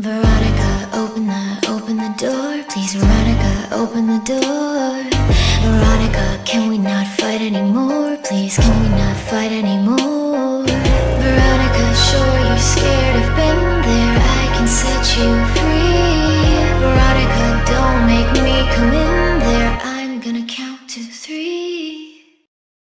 Veronica, open the, open the door Please, Veronica, open the door Veronica, can we not fight anymore? Please, can we not fight anymore?